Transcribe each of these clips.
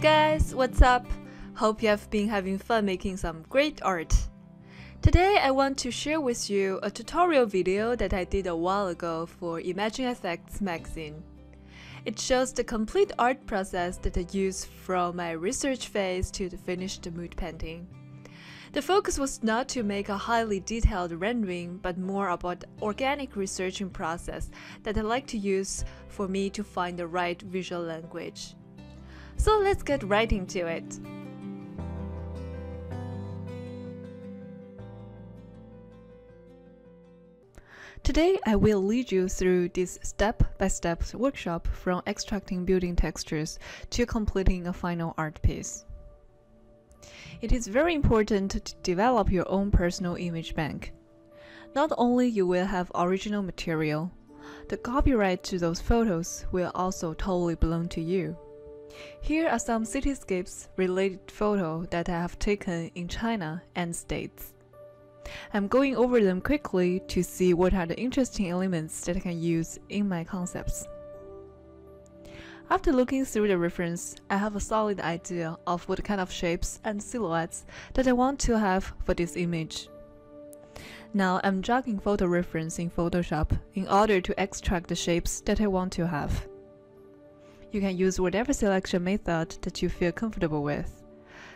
guys, what's up? Hope you have been having fun making some great art. Today I want to share with you a tutorial video that I did a while ago for ImagineFX magazine. It shows the complete art process that I use from my research phase to the finished mood painting. The focus was not to make a highly detailed rendering, but more about organic researching process that I like to use for me to find the right visual language. So let's get right into it. Today, I will lead you through this step-by-step -step workshop from extracting building textures to completing a final art piece. It is very important to develop your own personal image bank. Not only you will have original material, the copyright to those photos will also totally belong to you. Here are some cityscapes related photos that I have taken in China and States. I'm going over them quickly to see what are the interesting elements that I can use in my concepts. After looking through the reference, I have a solid idea of what kind of shapes and silhouettes that I want to have for this image. Now I'm dragging photo reference in Photoshop in order to extract the shapes that I want to have. You can use whatever selection method that you feel comfortable with,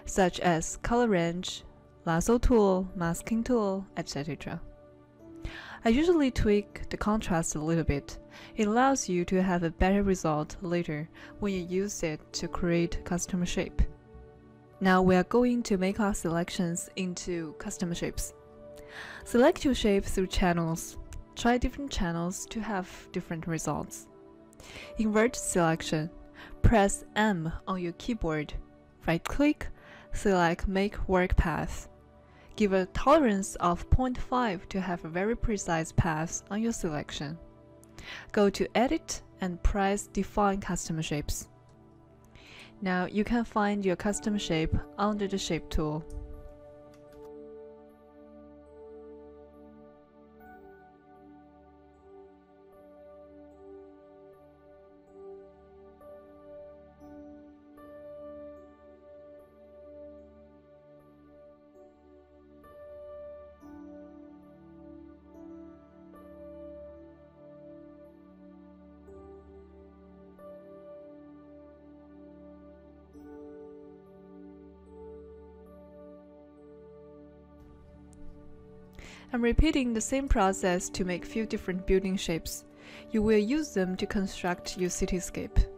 such as color range, lasso tool, masking tool, etc. I usually tweak the contrast a little bit. It allows you to have a better result later when you use it to create custom shape. Now we are going to make our selections into custom shapes. Select your shape through channels. Try different channels to have different results. Invert selection. Press M on your keyboard. Right-click, select Make Work Path. Give a tolerance of 0.5 to have a very precise path on your selection. Go to Edit and press Define Custom Shapes. Now you can find your custom shape under the Shape tool. I'm repeating the same process to make few different building shapes. You will use them to construct your cityscape.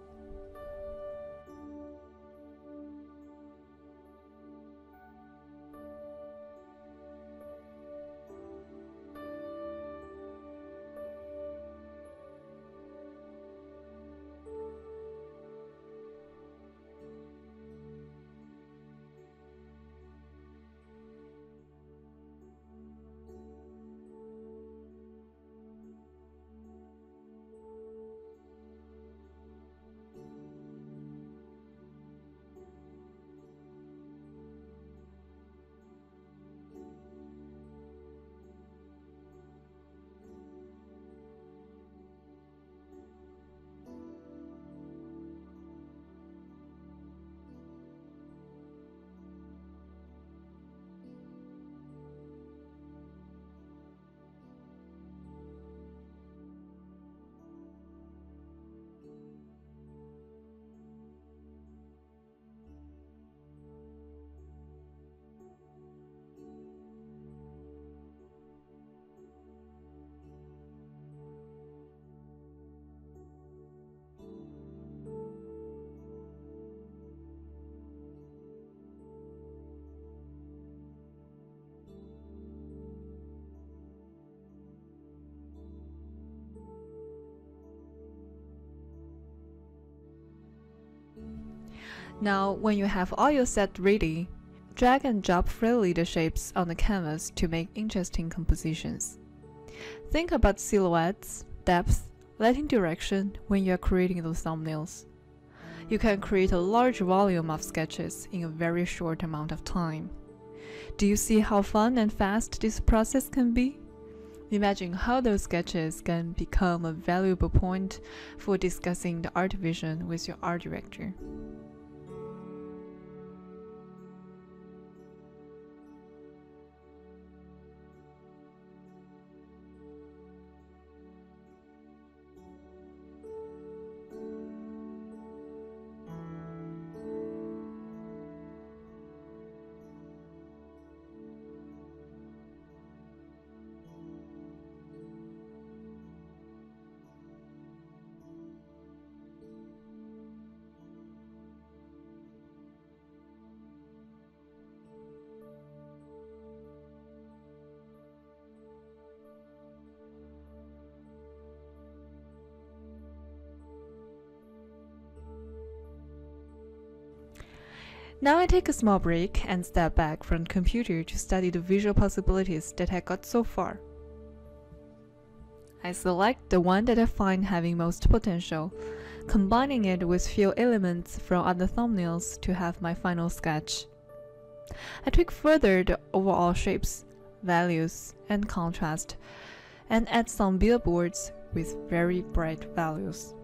Now, when you have all your set ready, drag and drop freely the shapes on the canvas to make interesting compositions. Think about silhouettes, depth, lighting direction when you are creating those thumbnails. You can create a large volume of sketches in a very short amount of time. Do you see how fun and fast this process can be? Imagine how those sketches can become a valuable point for discussing the art vision with your art director. Now I take a small break and step back from the computer to study the visual possibilities that I got so far. I select the one that I find having most potential, combining it with few elements from other thumbnails to have my final sketch. I tweak further the overall shapes, values, and contrast, and add some billboards with very bright values.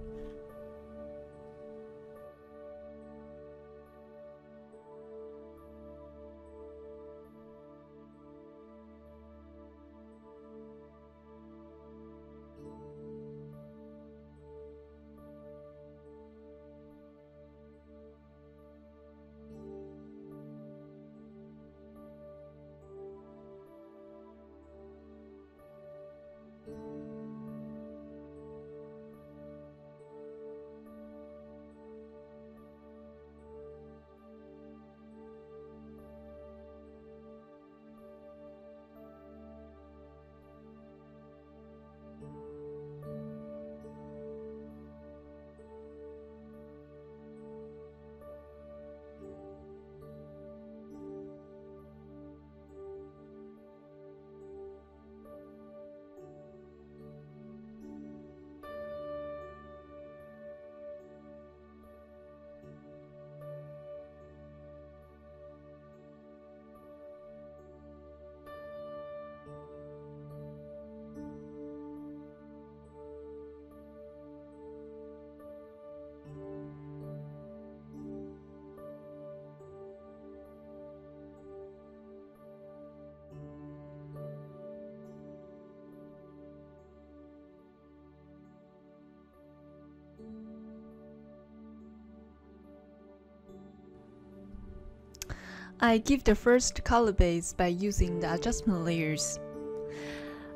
I give the first color base by using the adjustment layers.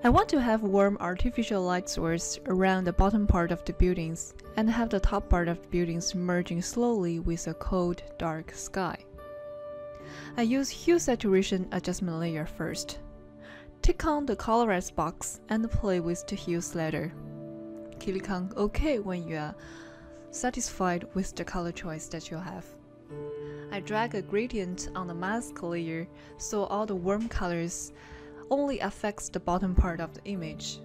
I want to have warm artificial light source around the bottom part of the buildings and have the top part of the buildings merging slowly with a cold, dark sky. I use hue saturation adjustment layer first. Tick on the colorize box and play with the hue slider. Click on OK when you are satisfied with the color choice that you have. I drag a gradient on the mask layer so all the warm colors only affects the bottom part of the image.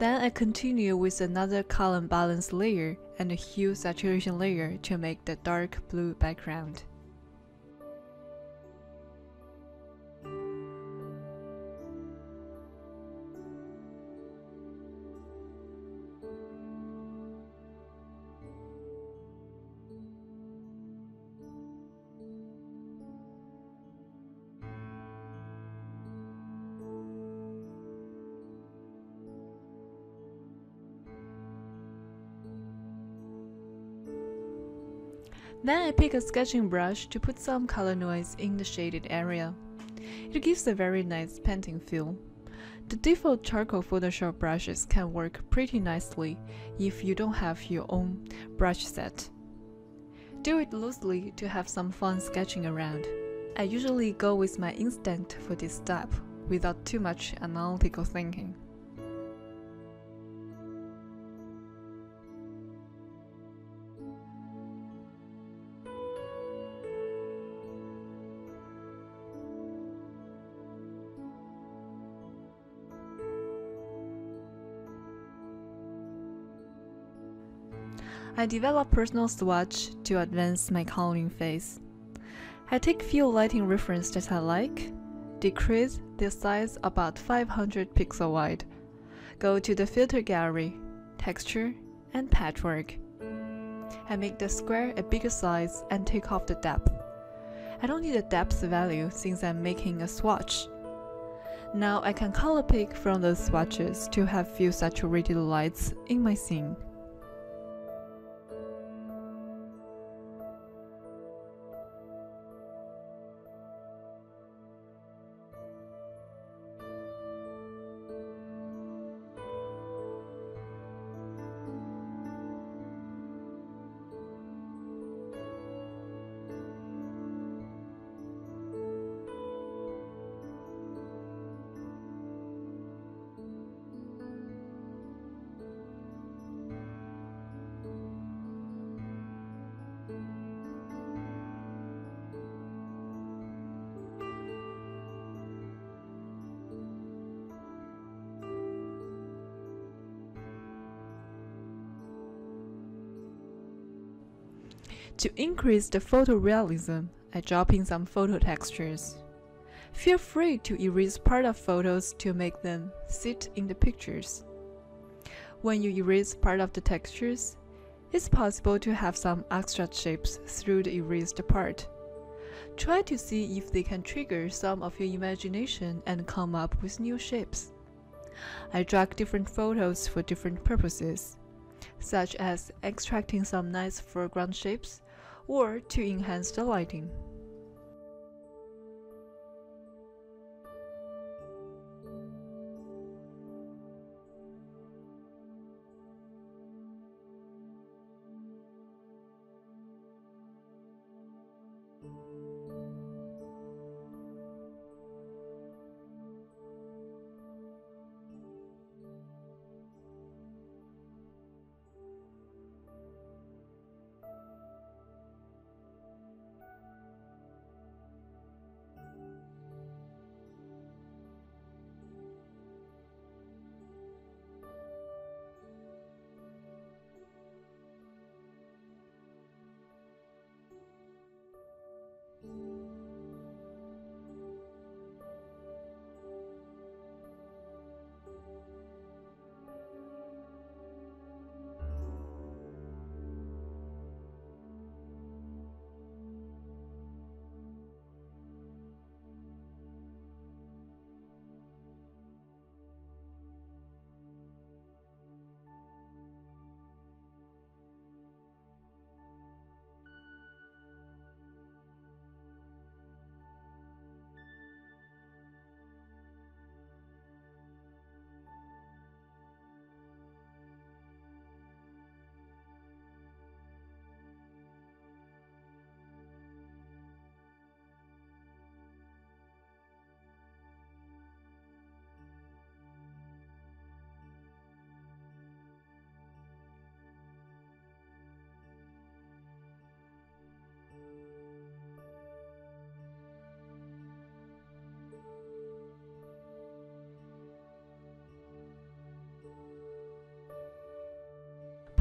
Then I continue with another color balance layer and a hue saturation layer to make the dark blue background. Then I pick a sketching brush to put some color noise in the shaded area. It gives a very nice painting feel. The default charcoal Photoshop brushes can work pretty nicely if you don't have your own brush set. Do it loosely to have some fun sketching around. I usually go with my instinct for this step without too much analytical thinking. I develop personal swatch to advance my coloring phase. I take few lighting reference that I like, decrease the size about 500 pixel wide, go to the filter gallery, texture, and patchwork. I make the square a bigger size and take off the depth. I don't need a depth value since I'm making a swatch. Now I can color pick from those swatches to have few saturated lights in my scene. To increase the photorealism, I drop in some photo textures. Feel free to erase part of photos to make them sit in the pictures. When you erase part of the textures, it's possible to have some extra shapes through the erased part. Try to see if they can trigger some of your imagination and come up with new shapes. I drag different photos for different purposes, such as extracting some nice foreground shapes or to enhance the lighting.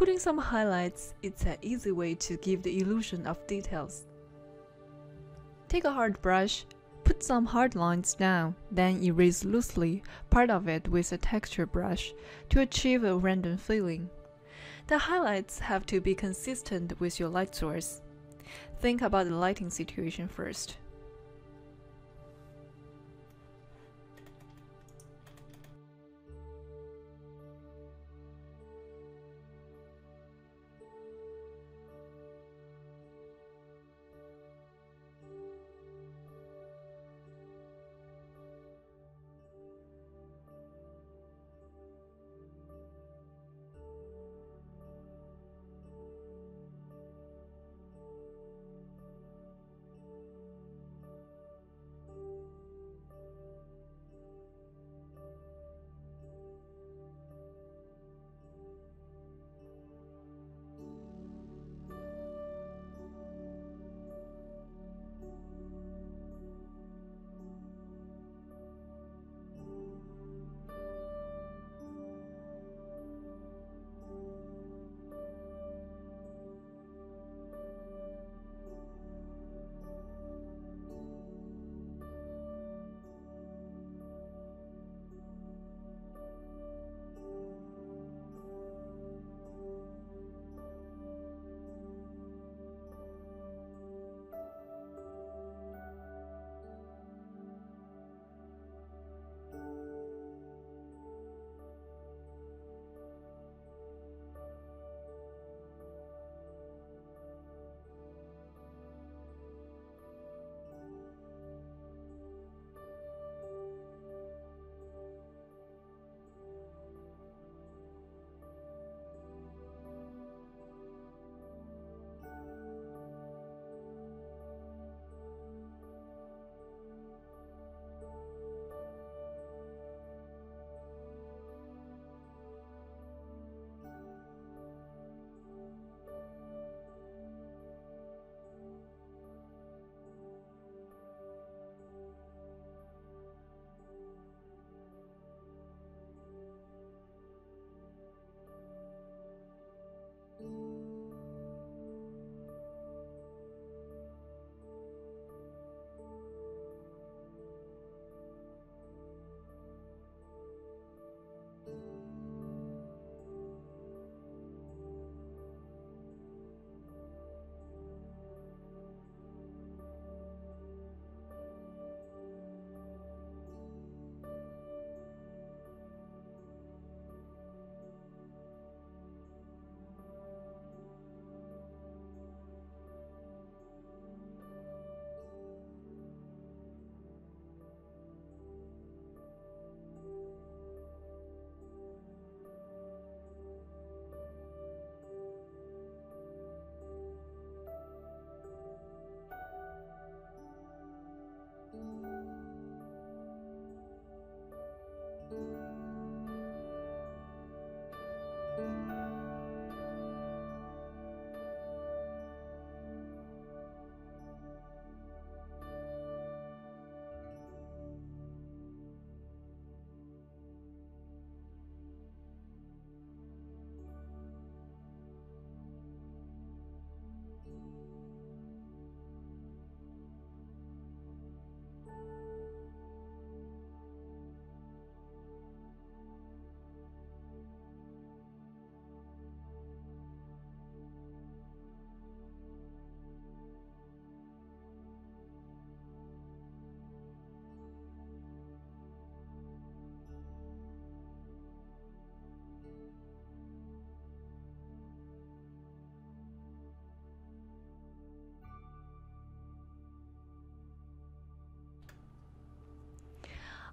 Putting some highlights is an easy way to give the illusion of details. Take a hard brush, put some hard lines down, then erase loosely part of it with a texture brush to achieve a random feeling. The highlights have to be consistent with your light source. Think about the lighting situation first.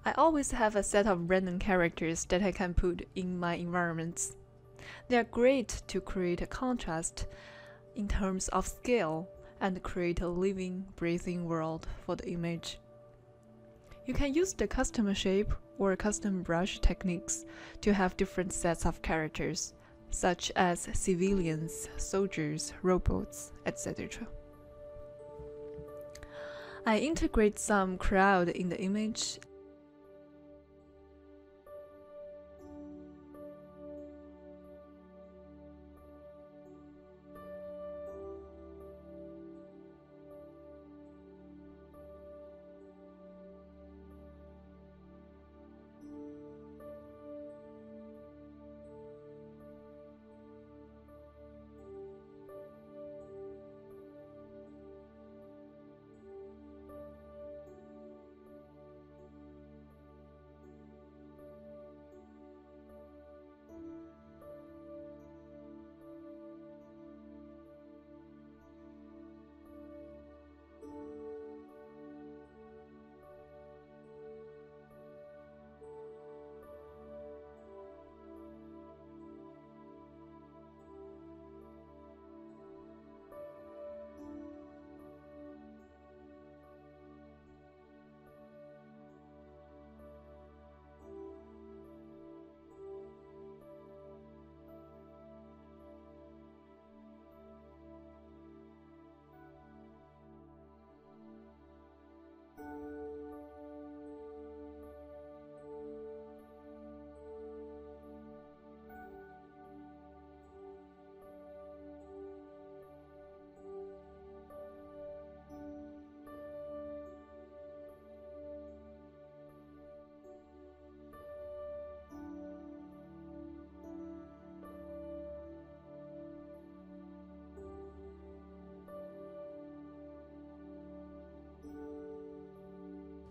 I always have a set of random characters that I can put in my environments. They are great to create a contrast in terms of scale and create a living, breathing world for the image. You can use the custom shape or custom brush techniques to have different sets of characters, such as civilians, soldiers, robots, etc. I integrate some crowd in the image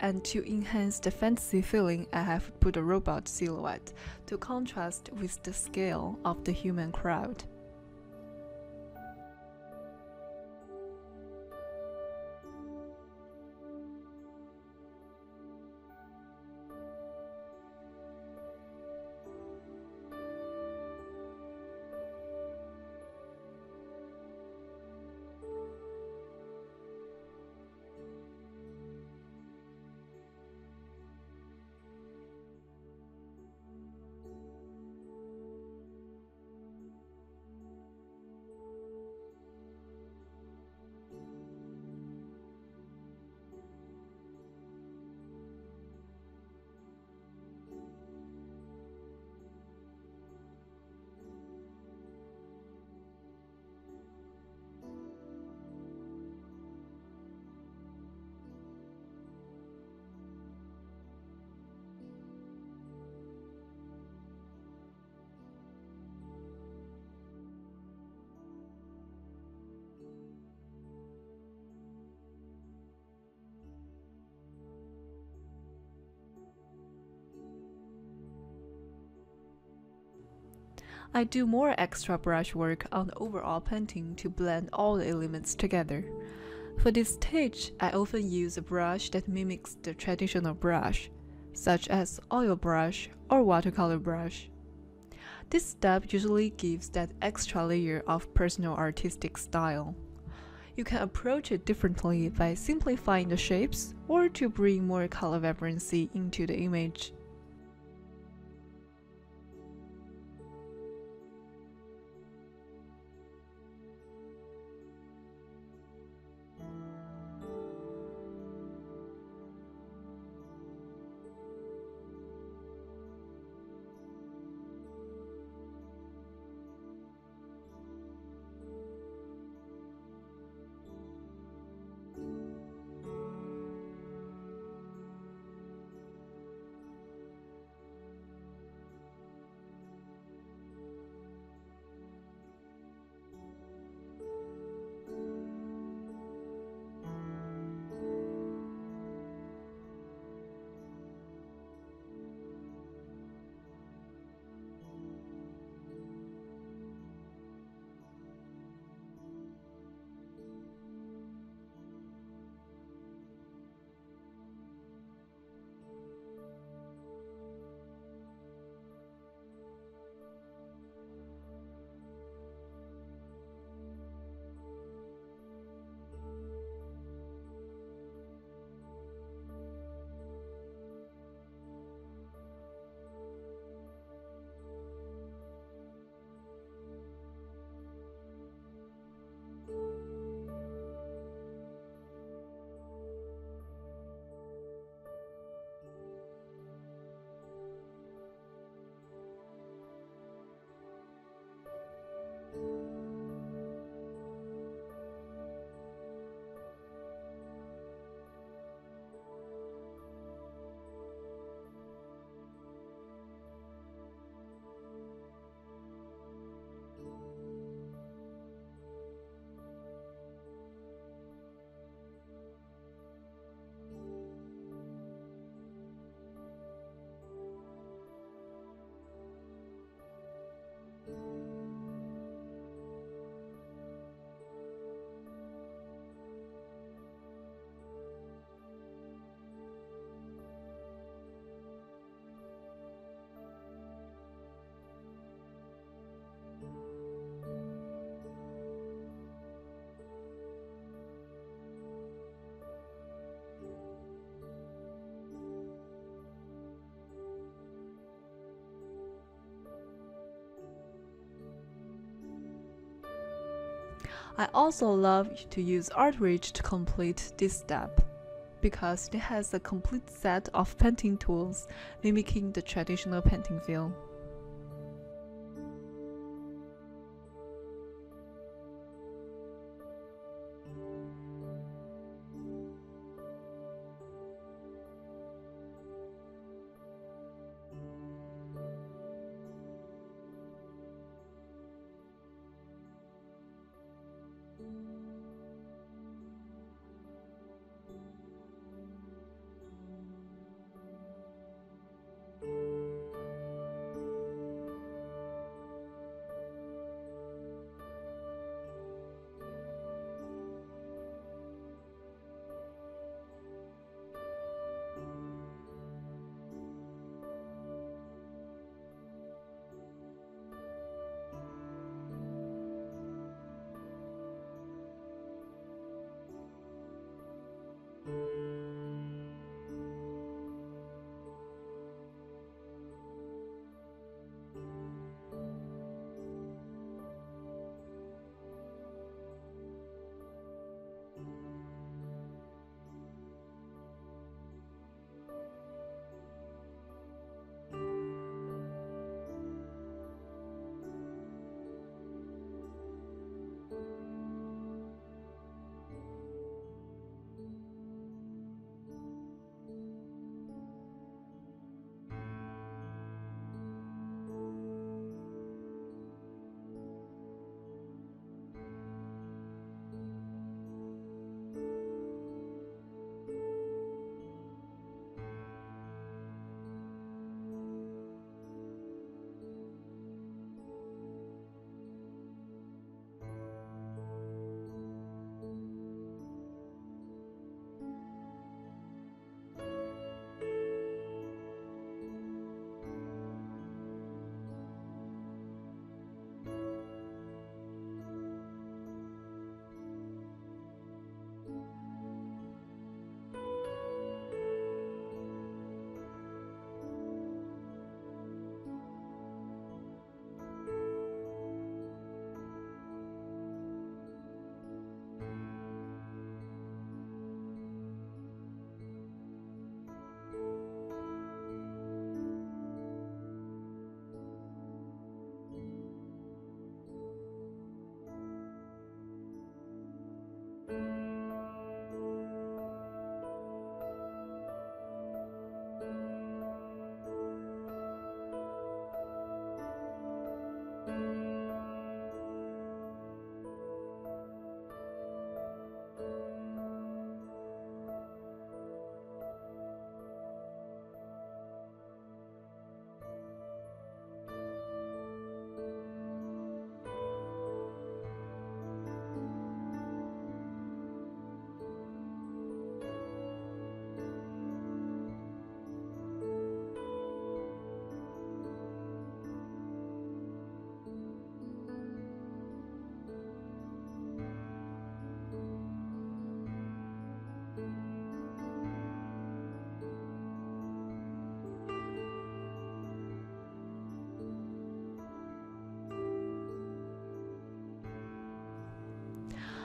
and to enhance the fantasy feeling, I have put a robot silhouette to contrast with the scale of the human crowd. I do more extra brush work on the overall painting to blend all the elements together. For this stage, I often use a brush that mimics the traditional brush, such as oil brush or watercolor brush. This step usually gives that extra layer of personal artistic style. You can approach it differently by simplifying the shapes or to bring more color vibrancy into the image. I also love to use ArtRage to complete this step because it has a complete set of painting tools mimicking the traditional painting feel.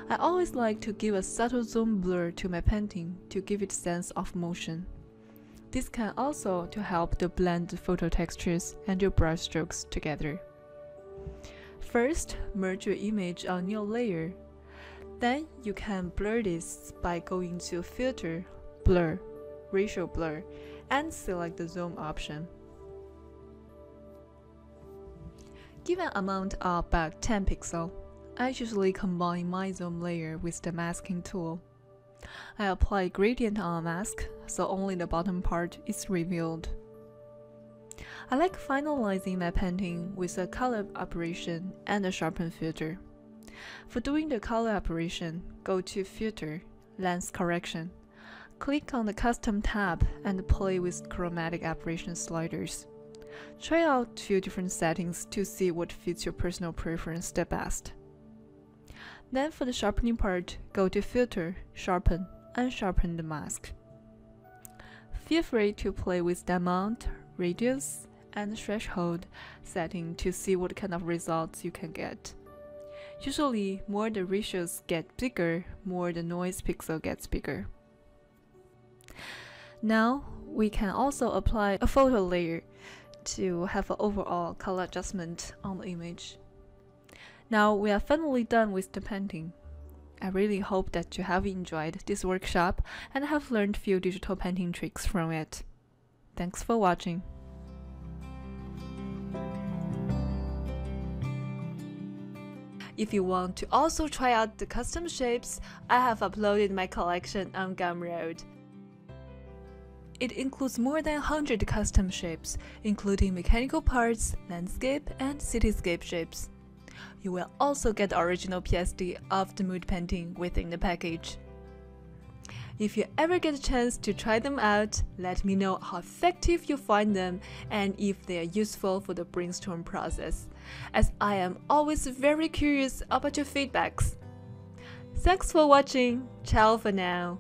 I always like to give a subtle zoom blur to my painting to give it sense of motion. This can also to help to blend photo textures and your brush strokes together. First, merge your image on your layer. Then you can blur this by going to Filter, Blur, Radial Blur, and select the zoom option. Give an amount of about 10 pixels. I usually combine my zoom layer with the masking tool. I apply gradient on a mask, so only the bottom part is revealed. I like finalizing my painting with a color aberration and a sharpen filter. For doing the color aberration, go to Filter, Lens Correction. Click on the Custom tab and play with chromatic aberration sliders. Try out few different settings to see what fits your personal preference the best. Then for the sharpening part, go to Filter, Sharpen, and sharpen the mask. Feel free to play with the amount, radius, and threshold setting to see what kind of results you can get. Usually, more the radius get bigger, more the noise pixel gets bigger. Now, we can also apply a photo layer to have an overall color adjustment on the image. Now we are finally done with the painting. I really hope that you have enjoyed this workshop and have learned few digital painting tricks from it. Thanks for watching. If you want to also try out the custom shapes, I have uploaded my collection on Gumroad. It includes more than 100 custom shapes, including mechanical parts, landscape, and cityscape shapes. You will also get the original PSD of the mood painting within the package. If you ever get a chance to try them out, let me know how effective you find them and if they are useful for the brainstorm process, as I am always very curious about your feedbacks. Thanks for watching, ciao for now!